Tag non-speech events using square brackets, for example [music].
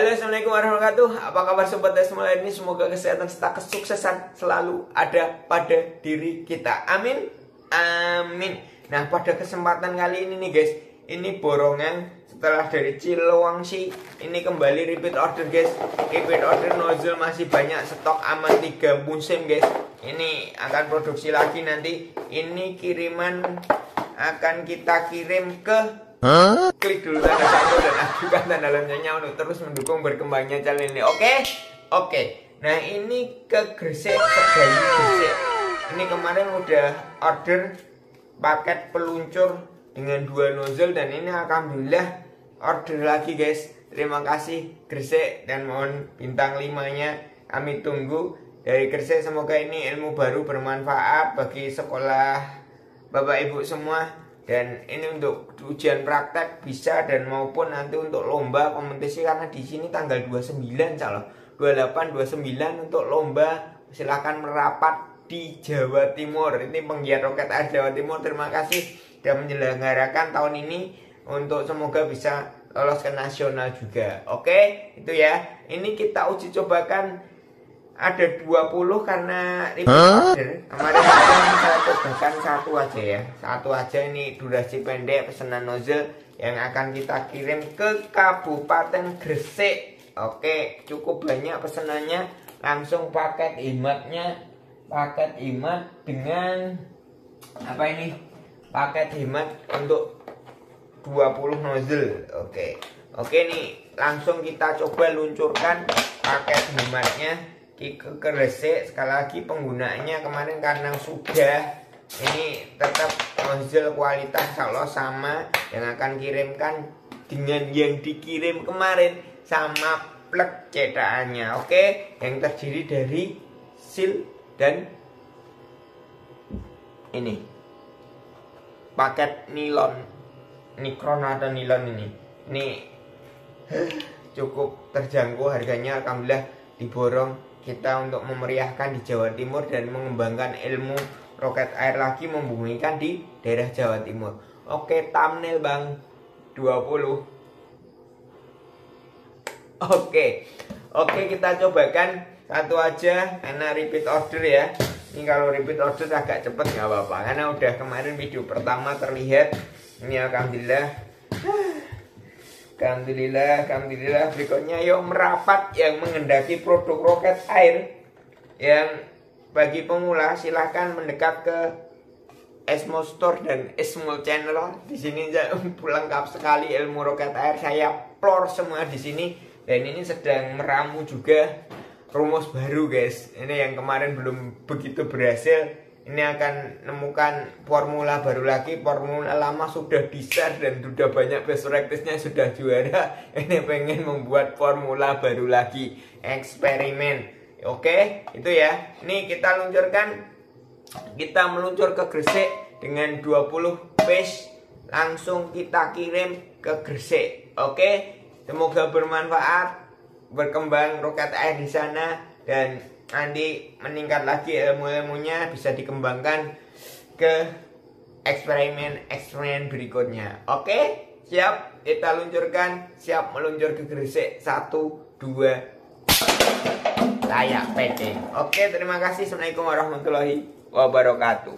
Halo Assalamualaikum warahmatullahi wabarakatuh. Apa kabar Sobat Desmol ini? Semoga kesehatan serta kesuksesan selalu ada pada diri kita. Amin. Amin. Nah pada kesempatan kali ini nih guys Ini borongan setelah dari Cilowangsi Ini kembali repeat order guys. Repeat order nozzle masih banyak Stok aman 3 musim guys. Ini akan produksi lagi nanti. Ini kiriman akan kita kirim ke Huh? Klik dulu tanda satu dan aktifkan tanda loncengnya untuk terus mendukung berkembangnya channel ini. Oke? Okay? Oke. Okay. Nah, ini ke Gresik, Segayu Gresik. Ini kemarin udah order paket peluncur dengan dua nozzle dan ini alhamdulillah order lagi guys. Terima kasih Gresik dan mohon bintang 5-nya kami tunggu dari Gresik semoga ini ilmu baru bermanfaat bagi sekolah Bapak Ibu semua dan ini untuk ujian praktek bisa dan maupun nanti untuk lomba kompetisi karena di sini tanggal 29 calon 28 29 untuk lomba. Silahkan merapat di Jawa Timur. Ini penggiat roket air Jawa Timur. Terima kasih dan menyelenggarakan tahun ini untuk semoga bisa lolos ke nasional juga. Oke itu ya. Ini kita uji cobakan ada 20 karena repeat huh? order kemarin saya cobakan satu aja ya. Satu aja ini durasi pendek pesanan nozzle yang akan kita kirim ke Kabupaten Gresik. Oke cukup banyak pesanannya langsung paket imatnya paket imat dengan apa ini? Paket hemat untuk 20 nozzle. Oke. Oke nih langsung kita coba luncurkan paket hematnya ke Gresik sekali lagi penggunaannya kemarin karena sudah ini tetap nozzle kualitas kalau sama yang akan kirimkan dengan yang dikirim kemarin sama plek cetakannya. Oke yang terdiri dari seal dan ini. Paket nilon. Nikron atau nilon ini. Ini cukup terjangkau harganya. Alhamdulillah diborong kita untuk memeriahkan di Jawa Timur dan mengembangkan ilmu roket air lagi membumikan di daerah Jawa Timur. Oke, thumbnail Bang 20. Oke. Oke, kita cobakan satu aja karena repeat order ya. Ini kalau repeat order agak cepet nggak apa-apa karena udah kemarin video pertama terlihat. Ini alhamdulillah Alhamdulillah, Alhamdulillah berikutnya yuk merapat yang mengendaki produk roket air yang bagi pemula silahkan mendekat ke Esmo Store dan Esmo Channel. Di sini lengkap [laughs] sekali ilmu roket air. Saya plor semua di sini dan ini sedang meramu juga rumus baru guys. Ini yang kemarin belum begitu berhasil ini akan menemukan formula baru lagi. Formula lama sudah bisa dan sudah banyak best practice-nya sudah juara. [laughs] Ini pengen membuat formula baru lagi. Eksperimen. Oke itu ya. Ini kita luncurkan. Kita meluncur ke Gresik dengan 20 piece langsung kita kirim ke Gresik. Oke semoga bermanfaat. Berkembang roket air di sana dan nanti meningkat lagi ilmu-ilmunya bisa dikembangkan ke eksperimen-eksperimen berikutnya. Oke, siap kita luncurkan, siap meluncur ke Gresik satu dua layak PT. Oke, terima kasih. Assalamualaikum warahmatullahi wabarakatuh.